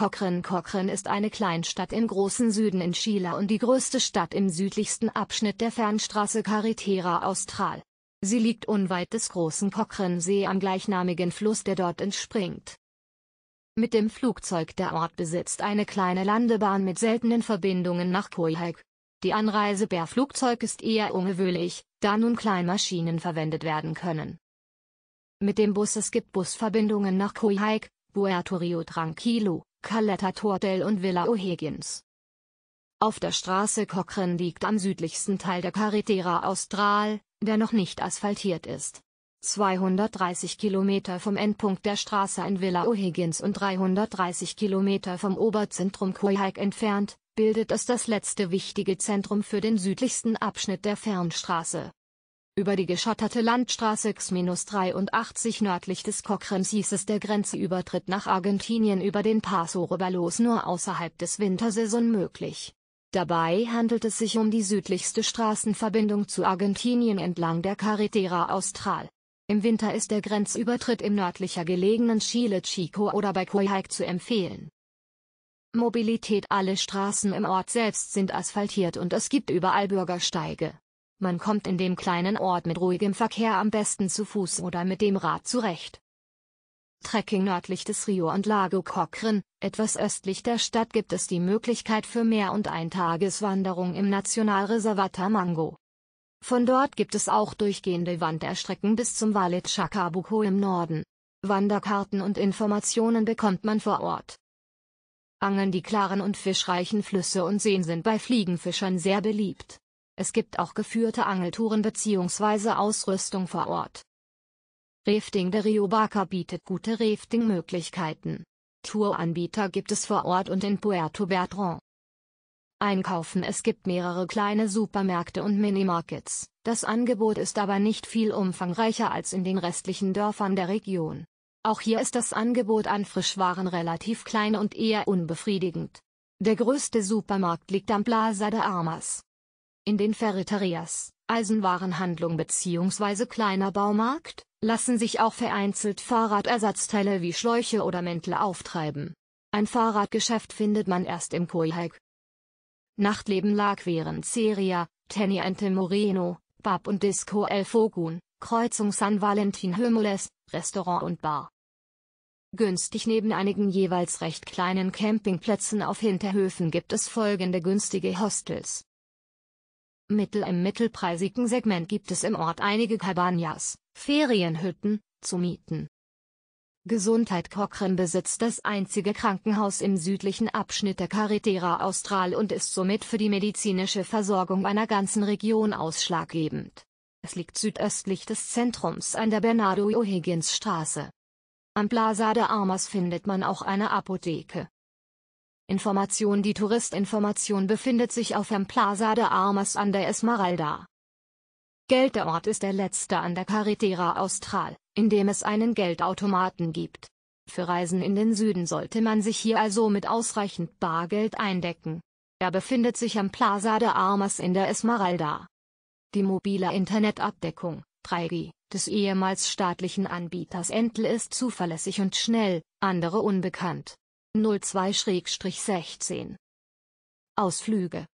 Cochrane Cochrane ist eine Kleinstadt im großen Süden in Chile und die größte Stadt im südlichsten Abschnitt der Fernstraße Carretera Austral. Sie liegt unweit des großen Cochrane-See am gleichnamigen Fluss der dort entspringt. Mit dem Flugzeug der Ort besitzt eine kleine Landebahn mit seltenen Verbindungen nach Coyhaique. Die Anreise per Flugzeug ist eher ungewöhnlich, da nun Kleinmaschinen verwendet werden können. Mit dem Bus es gibt Busverbindungen nach Coyhaique, Puerto Rio Tranquilo, Caleta Tortel und Villa O'Higgins. Auf der Straße Cochrane liegt am südlichsten Teil der Carretera Austral, der noch nicht asphaltiert ist. 230 Kilometer vom Endpunkt der Straße in Villa O'Higgins und 330 Kilometer vom Oberzentrum Coyhaique entfernt, bildet es das letzte wichtige Zentrum für den südlichsten Abschnitt der Fernstraße. Über die geschotterte Landstraße X-83 nördlich des Cochranes hieß es der Grenzübertritt nach Argentinien über den Paso Robalos nur außerhalb des Wintersaison möglich. Dabei handelt es sich um die südlichste Straßenverbindung zu Argentinien entlang der Carretera Austral. Im Winter ist der Grenzübertritt im nördlicher gelegenen Chile Chico oder bei Coyhaique zu empfehlen. Mobilität Alle Straßen im Ort selbst sind asphaltiert und es gibt überall Bürgersteige. Man kommt in dem kleinen Ort mit ruhigem Verkehr am besten zu Fuß oder mit dem Rad zurecht. Trekking nördlich des Rio und Lago Cochrane, etwas östlich der Stadt gibt es die Möglichkeit für Mehr- und Eintageswanderung im Nationalreservat Tamango. Von dort gibt es auch durchgehende Wanderstrecken bis zum Valle Chacabuco im Norden. Wanderkarten und Informationen bekommt man vor Ort. Angeln Die klaren und fischreichen Flüsse und Seen sind bei Fliegenfischern sehr beliebt. Es gibt auch geführte Angeltouren bzw. Ausrüstung vor Ort. Rafting Der Rio Baca bietet gute Rafting-Möglichkeiten. Touranbieter gibt es vor Ort und in Puerto Bertrand. Einkaufen Es gibt mehrere kleine Supermärkte und Minimarkets, das Angebot ist aber nicht viel umfangreicher als in den restlichen Dörfern der Region. Auch hier ist das Angebot an Frischwaren relativ klein und eher unbefriedigend. Der größte Supermarkt liegt am Plaza de Armas. In den Ferreterias, Eisenwarenhandlung bzw. kleiner Baumarkt, lassen sich auch vereinzelt Fahrradersatzteile wie Schläuche oder Mäntel auftreiben. Ein Fahrradgeschäft findet man erst im Coyhaique. Nachtleben lag während Seria, Teniente Moreno, Pub und Disco El Fogun, Kreuzung San Valentin Hömules, Restaurant und Bar. Günstig neben einigen jeweils recht kleinen Campingplätzen auf Hinterhöfen gibt es folgende günstige Hostels. Mittel im mittelpreisigen Segment gibt es im Ort einige Cabañas, Ferienhütten, zu mieten. Gesundheit Cochrane besitzt das einzige Krankenhaus im südlichen Abschnitt der Carretera Austral und ist somit für die medizinische Versorgung einer ganzen Region ausschlaggebend. Es liegt südöstlich des Zentrums an der Bernardo O'Higgins Straße. Am Plaza de Armas findet man auch eine Apotheke. Information Die Touristinformation befindet sich auf dem Plaza de Armas an der Esmeralda. Geld Der Ort ist der letzte an der Carretera Austral in dem es einen Geldautomaten gibt. Für Reisen in den Süden sollte man sich hier also mit ausreichend Bargeld eindecken. Er befindet sich am Plaza de Armas in der Esmeralda. Die mobile Internetabdeckung, 3G, des ehemals staatlichen Anbieters Entel ist zuverlässig und schnell, andere unbekannt. 02-16. Ausflüge